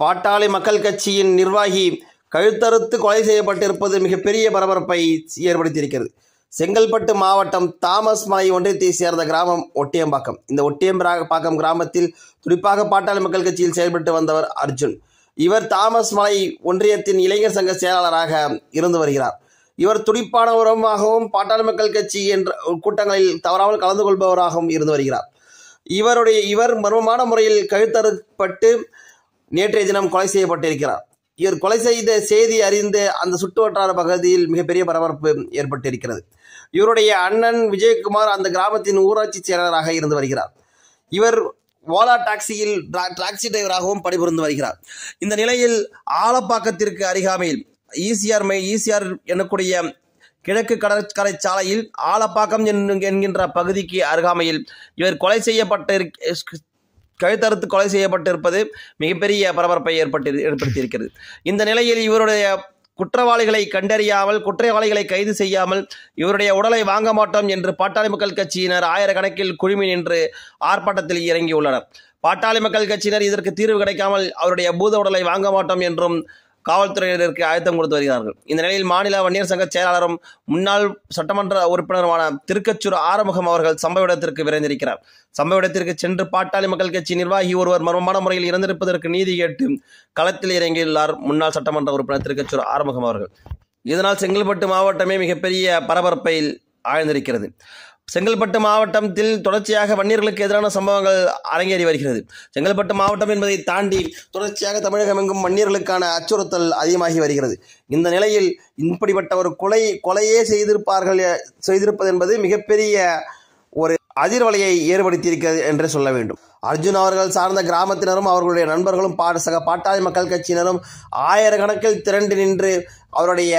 பாட்டாளி மக்கள் கட்சியின் நிர்வாகி கழுத்தறுத்து கொலை செய்யப்பட்டிருப்பது மிகப்பெரிய பரபரப்பை ஏற்படுத்தியிருக்கிறது. செங்கல்பட்டு மாவட்டம் தாமஸ் மலை ஒன்றியத்தை சேர்ந்த கிராமம் ஒட்டியம்பாக்கம். இந்த ஒட்டியம்பாக்கம் கிராமத்தில் துடிப்பாக பாட்டாளி மக்கள் கட்சியில் செயல்பட்டு வந்தவர் அர்ஜுன். இவர் தாமஸ் மலை ஒன்றியத்தின் இளைஞர் சங்க செயலாளராக இருந்து வருகிறார். இவர் துடிப்பானவரமாகவும் பாட்டாளி மக்கள் கட்சி என்ற கூட்டங்களில் தவறாமல் கலந்து கொள்பவராகவும் இருந்து வருகிறார். இவருடைய இவர் மர்மமான முறையில் கழுத்தறுப்பட்டு நேற்றைய தினம் கொலை செய்யப்பட்டிருக்கிறார். இவர் கொலை செய்த செய்தி அறிந்து அந்த சுற்றுவட்டார பகுதியில் மிகப்பெரிய பரபரப்பு ஏற்பட்டிருக்கிறது. இவருடைய அண்ணன் விஜயகுமார் அந்த கிராமத்தின் ஊராட்சி செயலாளராக இருந்து வருகிறார். இவர் ஓலா டாக்ஸியில் டாக்ஸி டிரைவராகவும் பணிபுரிந்து வருகிறார். இந்த நிலையில் ஆலப்பாக்கத்திற்கு அருகாமையில் ஈசிஆர் மை ஈசிஆர் எனக்கூடிய கிழக்கு கடற்கரை சாலையில் ஆலப்பாக்கம் என்கின்ற பகுதிக்கு அருகாமையில் இவர் கொலை செய்யப்பட்ட கழுத்தறுத்து கொலை செய்யப்பட்டிருப்பது மிகப்பெரிய பரபரப்பை ஏற்பட்டு ஏற்படுத்தியிருக்கிறது. இந்த நிலையில் இவருடைய குற்றவாளிகளை கண்டறியாமல் குற்றவாளிகளை கைது செய்யாமல் இவருடைய உடலை வாங்க மாட்டோம் என்று பாட்டாளி மக்கள் கட்சியினர் ஆயிரக்கணக்கில் குழுமி நின்று ஆர்ப்பாட்டத்தில் இறங்கியுள்ளனர். பாட்டாளி மக்கள் கட்சியினர் இதற்கு தீர்வு கிடைக்காமல் அவருடைய பூத உடலை வாங்க மாட்டோம் என்றும் காவல்துறையினருக்கு ஆயத்தம் கொடுத்து வருகிறார்கள். இந்த நிலையில் மாநில வன்னியர் சங்க செயலாளரும் முன்னாள் சட்டமன்ற உறுப்பினருமான திருக்கச்சூர் ஆறுமுகம் அவர்கள் சம்பவ இடத்திற்கு விரைந்திருக்கிறார். சம்பவ இடத்திற்கு சென்று பாட்டாளி மக்கள் கட்சி நிர்வாகி ஒருவர் மர்மமான முறையில் இறந்திருப்பதற்கு நீதி கேட்டு களத்தில் இறங்கியுள்ளார் முன்னாள் சட்டமன்ற உறுப்பினர் திருக்கச்சூர் ஆறுமுகம் அவர்கள். இதனால் செங்கல்பட்டு மாவட்டமே மிகப்பெரிய பரபரப்பில் ஆழ்ந்திருக்கிறது. செங்கல்பட்டு மாவட்டத்தில் தொடர்ச்சியாக வன்னியர்களுக்கு எதிரான சம்பவங்கள் அரங்கேறி வருகிறது. செங்கல்பட்டு மாவட்டம் என்பதை தாண்டி தொடர்ச்சியாக தமிழகம் எங்கும் வன்னியர்களுக்கான அச்சுறுத்தல் அதிகமாகி வருகிறது. இந்த நிலையில் இப்படிப்பட்ட ஒரு கொலை கொலையே செய்திருப்பார்கள் செய்திருப்பது என்பது மிகப்பெரிய ஒரு அதிர்வலையை ஏற்படுத்தியிருக்கிறது என்று சொல்ல வேண்டும். அர்ஜுன் அவர்கள் சார்ந்த கிராமத்தினரும் அவர்களுடைய நண்பர்களும் பா சக பாட்டாளி மக்கள் கட்சியினரும் ஆயிரக்கணக்கில் திரண்டு நின்று அவருடைய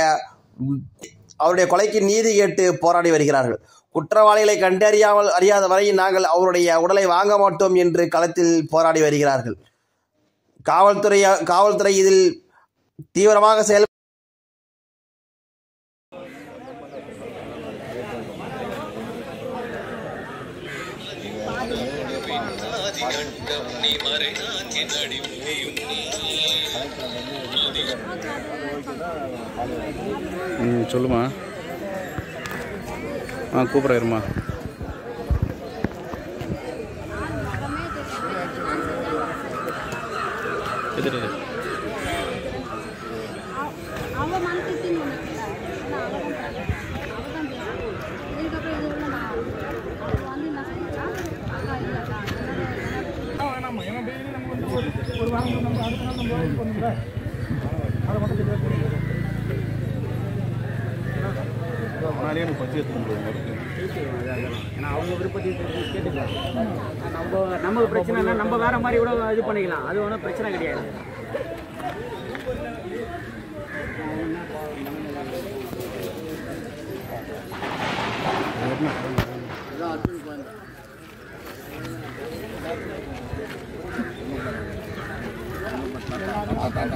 அவருடைய கொலைக்கு நீதி கேட்டு போராடி வருகிறார்கள். குற்றவாளிகளை கண்டறியாமல் அறியாத வரை நாங்கள் அவருடைய உடலை வாங்க மாட்டோம் என்று களத்தில் போராடி வருகிறார்கள். காவல்துறை காவல்துறை இதில் தீவிரமாக செயல் ம் சொல்லுமா. ஆ கூப்பிட்றாருமா எதிர். முன்னாடியே எனக்கு பற்றி எடுத்து முடியும் ஏன்னா அவங்க விருப்பத்தை கேட்டுக்கலாம். நம்ம நமக்கு பிரச்சனைனா நம்ம வேற மாதிரி கூட இது பண்ணிக்கலாம். அது ஒன்றும் பிரச்சனை கிடையாது. మగన